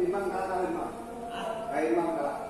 Imam kalah Imam. emang kalah.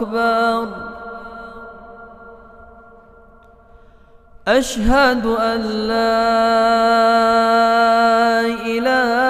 أكبر. أشهد أن لا إله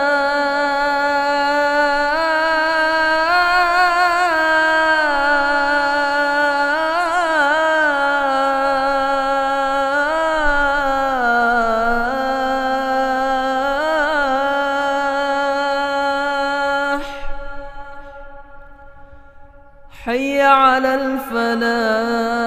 حي على الفلاح.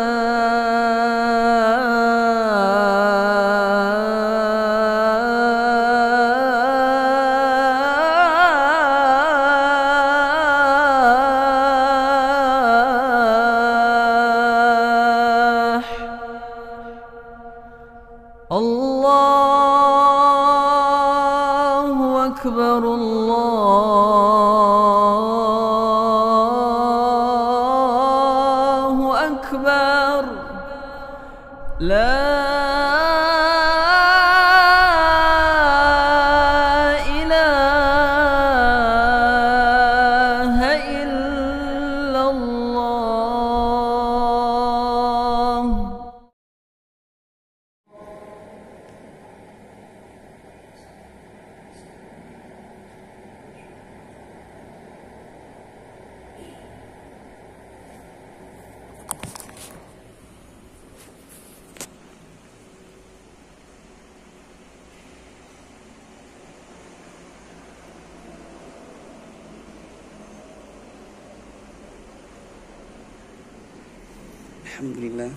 الله أكبر أكبر. لا الحمد لله.